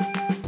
you